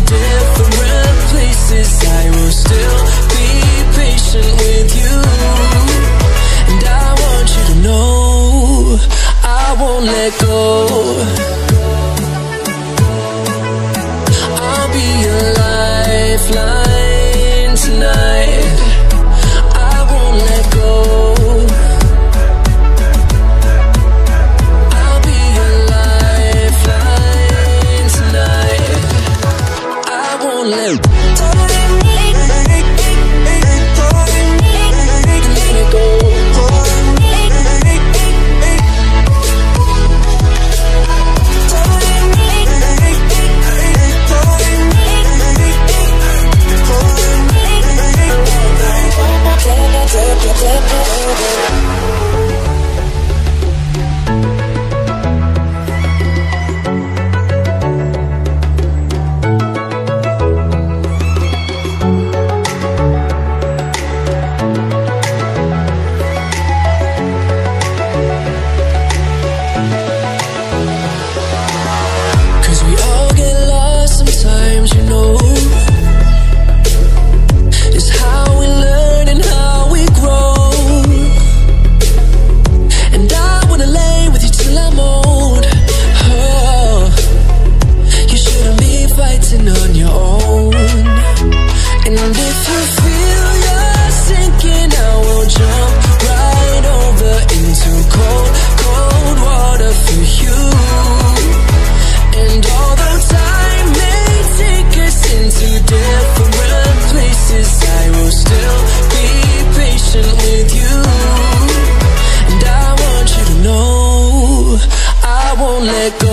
different places. I will still be patient with you. And I want you to know I won't let go. let go.